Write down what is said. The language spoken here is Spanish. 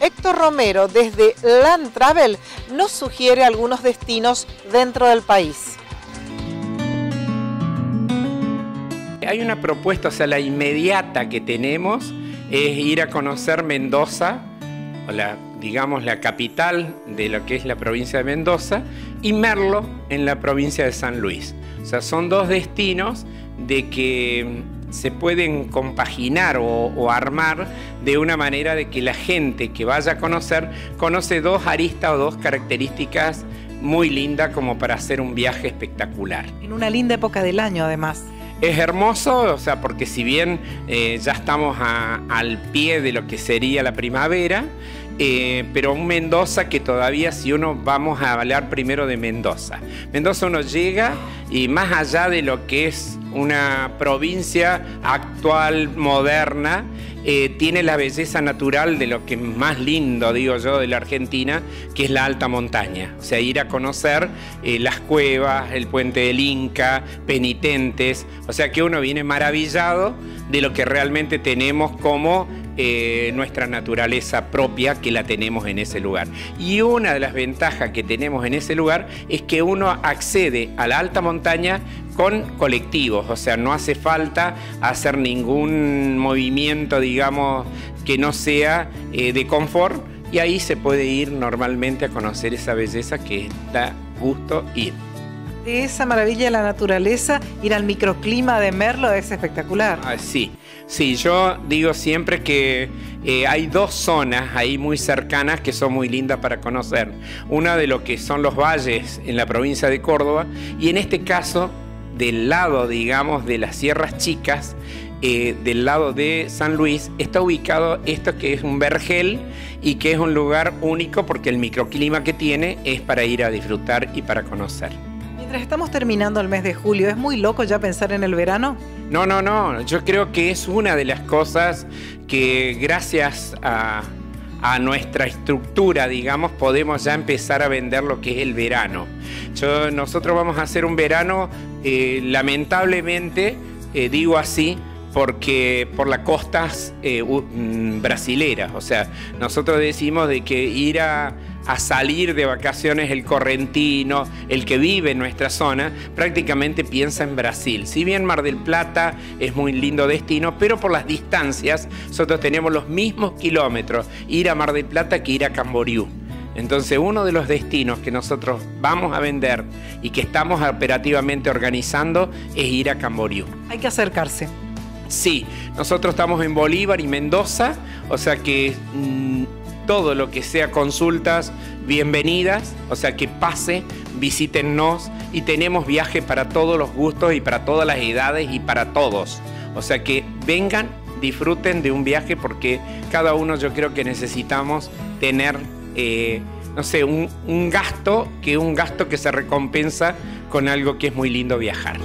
Héctor Romero desde Land Travel nos sugiere algunos destinos dentro del país. Hay una propuesta, o sea, la inmediata que tenemos es ir a conocer Mendoza, o la, digamos la capital de lo que es la provincia de Mendoza, y Merlo en la provincia de San Luis. O sea, son dos destinos de que se pueden compaginar o, armar de una manera de que la gente que vaya a conocer conoce dos aristas o dos características muy lindas como para hacer un viaje espectacular. En una linda época del año además. Es hermoso, o sea, porque si bien eh, ya estamos al pie de lo que sería la primavera, eh, pero un Mendoza que todavía si uno vamos a hablar primero de Mendoza. Mendoza uno llega y más allá de lo que es una provincia actual, moderna, eh, tiene la belleza natural de lo que es más lindo, digo yo, de la Argentina, que es la alta montaña. O sea, ir a conocer eh, las cuevas, el puente del Inca, penitentes. O sea, que uno viene maravillado de lo que realmente tenemos como eh, nuestra naturaleza propia que la tenemos en ese lugar. Y una de las ventajas que tenemos en ese lugar es que uno accede a la alta montaña con colectivos, o sea, no hace falta hacer ningún movimiento, digamos, que no sea eh, de confort y ahí se puede ir normalmente a conocer esa belleza que da gusto ir. Esa maravilla de la naturaleza, ir al microclima de Merlo es espectacular. Ah, sí, Sí, yo digo siempre que eh, hay dos zonas ahí muy cercanas que son muy lindas para conocer. Una de lo que son los valles en la provincia de Córdoba y en este caso del lado, digamos, de las sierras chicas, eh, del lado de San Luis, está ubicado esto que es un vergel y que es un lugar único porque el microclima que tiene es para ir a disfrutar y para conocer. Mientras estamos terminando el mes de julio, ¿es muy loco ya pensar en el verano? No, no, no. Yo creo que es una de las cosas que gracias a, nuestra estructura, digamos, podemos ya empezar a vender lo que es el verano. nosotros vamos a hacer un verano, eh, lamentablemente, eh, digo así, porque por las costas eh, mm, brasileras. O sea, nosotros decimos de que ir a, a salir de vacaciones el correntino, el que vive en nuestra zona, prácticamente piensa en Brasil. Si bien Mar del Plata es muy lindo destino, pero por las distancias nosotros tenemos los mismos kilómetros ir a Mar del Plata que ir a Camboriú. Entonces uno de los destinos que nosotros vamos a vender y que estamos operativamente organizando es ir a Camboriú. Hay que acercarse. Sí, nosotros estamos en Bolívar y Mendoza, o sea que mm, todo lo que sea consultas, bienvenidas, o sea que pase, visítennos y tenemos viaje para todos los gustos y para todas las edades y para todos. O sea que vengan, disfruten de un viaje porque cada uno yo creo que necesitamos tener, eh, no sé, un, un gasto que un gasto que se recompensa con algo que es muy lindo viajar.